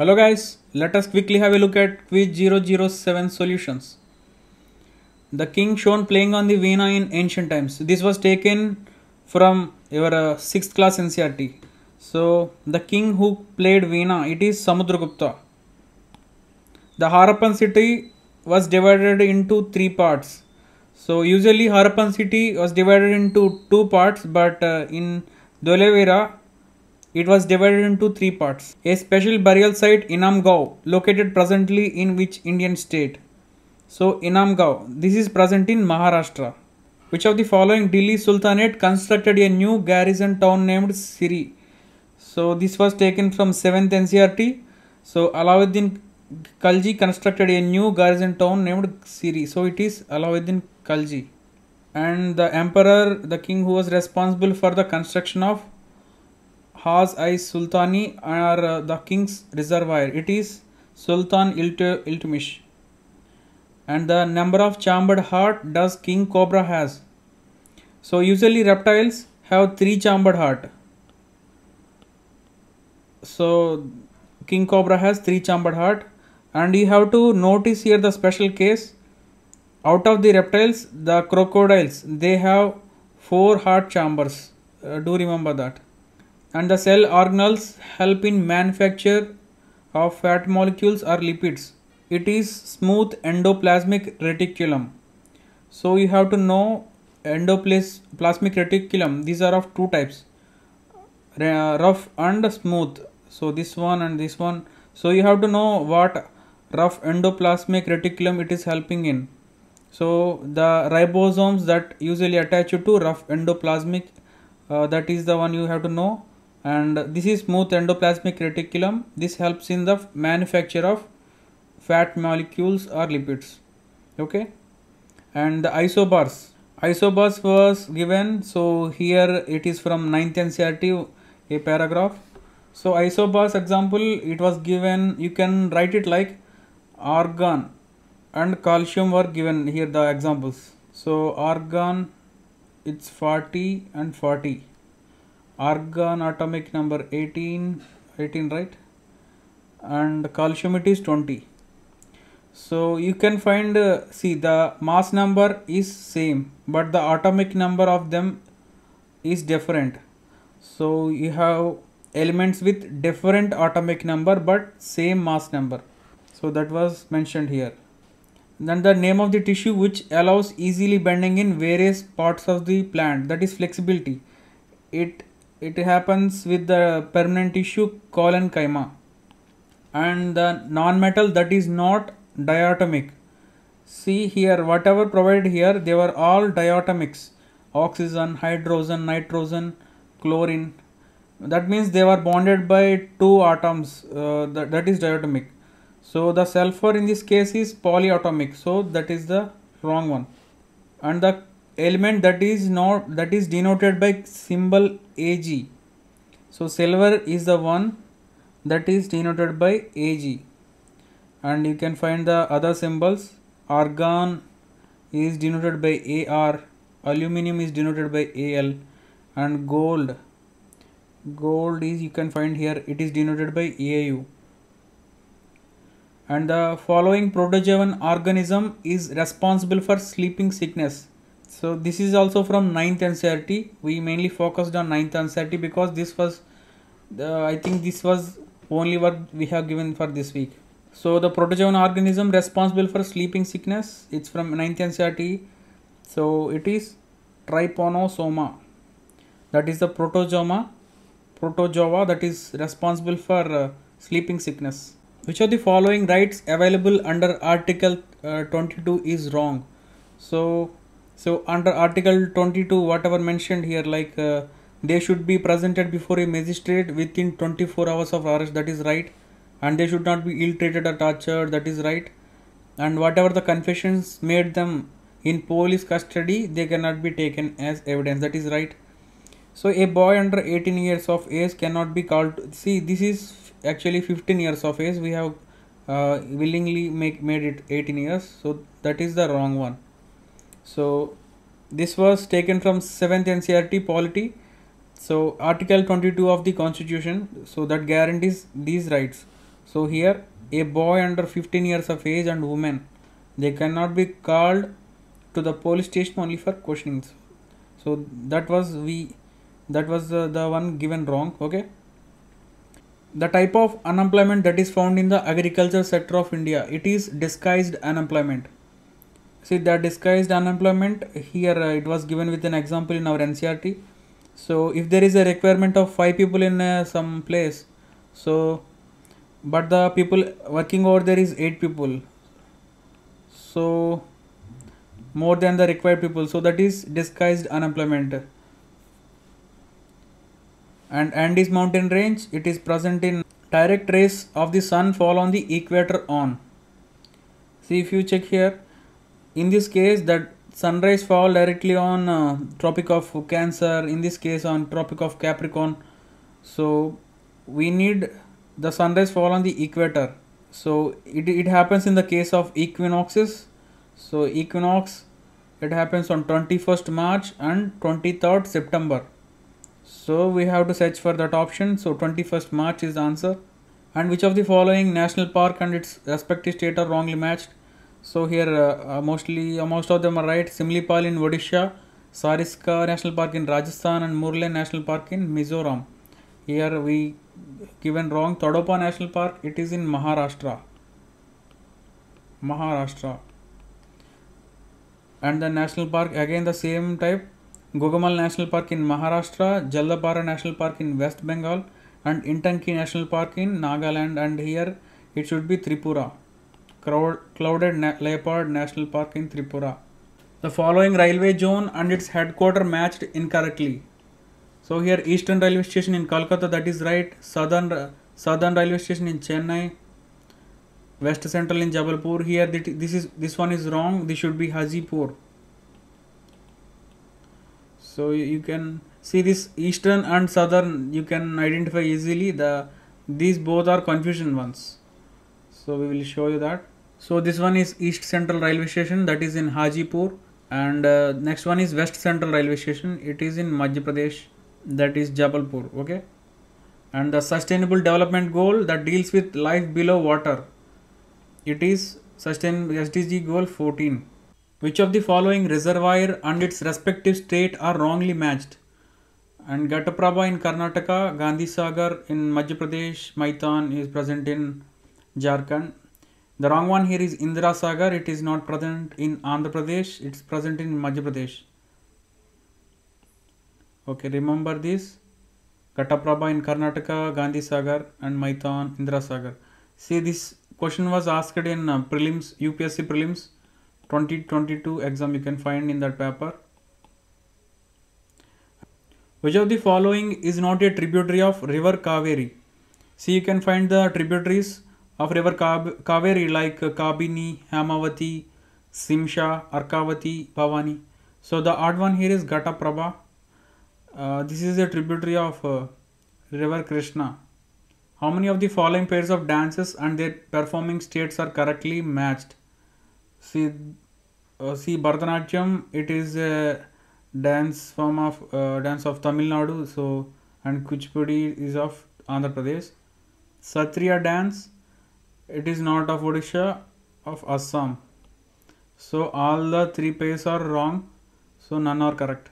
Hello guys, let us quickly have a look at quiz 007 solutions. The king shown playing on the veena in ancient times. This was taken from your uh, 6th class NCRT. So the king who played veena, it is Samudragupta. The Harappan city was divided into three parts. So usually Harappan city was divided into two parts but uh, in Dholavira it was divided into three parts. A special burial site Inamgaon located presently in which Indian state? So Inamgaon this is present in Maharashtra. Which of the following Delhi Sultanate constructed a new garrison town named Siri? So this was taken from 7th NCRT. So Alauddin Khalji constructed a new garrison town named Siri. So it is Alauddin Khalji. And the emperor, the king who was responsible for the construction of Hauz-i Sultani or uh, the king's reservoir. It is Sultan Ilt- Iltutmish. And the number of chambered heart does king cobra has? So usually reptiles have three chambered heart. So king cobra has three chambered heart and you have to notice here the special case out of the reptiles the crocodiles they have four heart chambers uh, do remember that and the cell organelles help in manufacture of fat molecules or lipids. It is smooth endoplasmic reticulum. So you have to know endoplasmic reticulum. These are of two types. Rough and smooth. So this one and this one. So you have to know what rough endoplasmic reticulum it is helping in. So the ribosomes that usually attach you to rough endoplasmic uh, that is the one you have to know and this is smooth endoplasmic reticulum. This helps in the manufacture of fat molecules or lipids. Okay? And the isobars. Isobars was given so here it is from 9th NCRT a paragraph. So isobars example it was given you can write it like argon and calcium were given here the examples. So argon it's 40 and 40 argon atomic number 18 18 right? And calcium it is 20 so you can find uh, see the mass number is same but the atomic number of them is different. So you have elements with different atomic number but same mass number. So that was mentioned here. Then the name of the tissue which allows easily bending in various parts of the plant that is flexibility. It it happens with the permanent tissue collenchyma and the non-metal that is not diatomic. See here whatever provided here they were all diatomics. Oxygen hydrogen nitrogen chlorine. That means they were bonded by two atoms uh, that, that is diatomic. So the sulfur in this case is polyatomic. So that is the wrong one. And the element that is not that is denoted by symbol ag so silver is the one that is denoted by ag and you can find the other symbols. Argon is denoted by ar aluminum is denoted by al and gold gold is you can find here it is denoted by AU and the following protozoan organism is responsible for sleeping sickness so this is also from 9th NCRT we mainly focused on 9th NCRT because this was the, I think this was only what we have given for this week so the protozoan organism responsible for sleeping sickness it's from 9th NCRT so it is trypanosoma that is the protozoa protozoa that is responsible for uh, sleeping sickness. Which of the following rights available under Article uh, 22 is wrong? So, so under Article 22, whatever mentioned here, like uh, they should be presented before a magistrate within 24 hours of arrest, that is right, and they should not be ill-treated or tortured, that is right, and whatever the confessions made them in police custody, they cannot be taken as evidence, that is right. So a boy under 18 years of age cannot be called see this is actually 15 years of age we have uh, willingly make made it 18 years so that is the wrong one so this was taken from 7th ncrt polity. So article 22 of the constitution so that guarantees these rights. So here a boy under 15 years of age and woman they cannot be called to the police station only for questioning so that was we that was the, the one given wrong okay? The type of unemployment that is found in the agriculture sector of india it is disguised unemployment see the disguised unemployment here uh, it was given with an example in our ncrt so if there is a requirement of five people in uh, some place so but the people working over there is eight people so more than the required people. So that is disguised unemployment. And Andes mountain range it is present in direct rays of the sun fall on the equator on. See if you check here in this case that sunrise fall directly on uh, tropic of cancer in this case on tropic of capricorn. So we need the sunrise fall on the equator. So it, it happens in the case of equinoxes. So equinox it happens on 21st march and 23rd september. So we have to search for that option. So 21st march is the answer. And which of the following national park and its respective state are wrongly matched so here uh, uh, mostly uh, most of them are right. Simlipal in odisha sariska national park in rajasthan and murlen national park in mizoram. Here we given wrong. Tadoba national park it is in maharashtra. Maharashtra. And the national park again the same type. Gugamal National Park in Maharashtra, Jaldapara National Park in West Bengal, and Intanki National Park in Nagaland. And here it should be Tripura, Clouded Leopard National Park in Tripura. The following railway zone and its headquarter matched incorrectly. So here Eastern Railway Station in Kolkata, that is right. Southern Southern Railway Station in Chennai. West Central in Jabalpur. Here this is this one is wrong. This should be Hajipur so you can see this eastern and southern you can identify easily the these both are confusion ones so we will show you that so this one is east central railway station that is in hajipur. And uh, next one is west central railway station. It is in madhya pradesh that is jabalpur okay? And the sustainable development goal that deals with life below water. It is sustain sdg goal 14 which of the following reservoir and its respective state are wrongly matched? And Ghataprabha in Karnataka, Gandhi Sagar in Madhya Pradesh, Maithon is present in Jharkhand. The wrong one here is Indira Sagar. It is not present in Andhra Pradesh. It's present in Madhya Pradesh. Okay, remember this. Ghataprabha in Karnataka, Gandhi Sagar and Maithon, Indira Sagar. See, this question was asked in uh, prelims, UPSC prelims 2022 exam you can find in that paper. Which of the following is not a tributary of river Kaveri? See you can find the tributaries of river Kaveri like Kabini, Hemavati, Simsha, Arkavati, Bhavani. So the odd one here is Ghataprabha. Uh, this is a tributary of uh, river Krishna. How many of the following pairs of dances and their performing states are correctly matched? see uh, see Bharatanatyam it is a dance form of uh, dance of Tamil Nadu so and Kuchipudi is of Andhra Pradesh Sattriya dance it is not of Odisha of Assam. So all the three pairs are wrong so none are correct.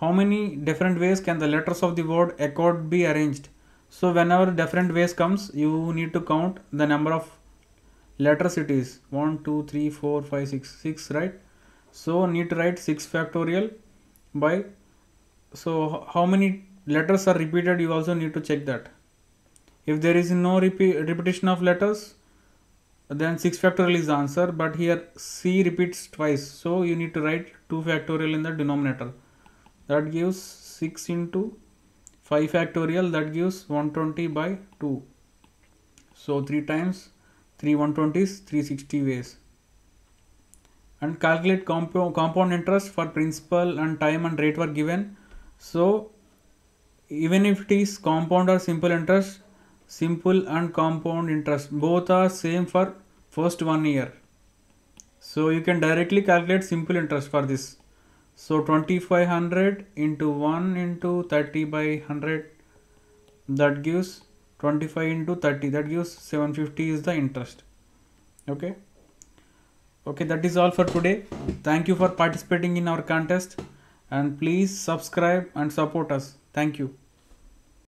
How many different ways can the letters of the word accord be arranged? So whenever different ways comes you need to count the number of letters it is. 1 2 3 4 5 6 6 right? So need to write 6 factorial by so how many letters are repeated? You also need to check that if there is no repeat, repetition of letters then 6 factorial is the answer but here c repeats twice. So you need to write 2 factorial in the denominator. That gives 6 into 5 factorial that gives 120 by 2 so 3 times 3 120s 360 ways. And calculate compound, compound interest for principal and time and rate were given. So even if it is compound or simple interest simple and compound interest. Both are same for first one year. So you can directly calculate simple interest for this. So 2500 into 1 into 30 by 100 that gives 25 into 30 that gives 750 is the interest. Okay? Okay that is all for today. Thank you for participating in our contest and please subscribe and support us. Thank you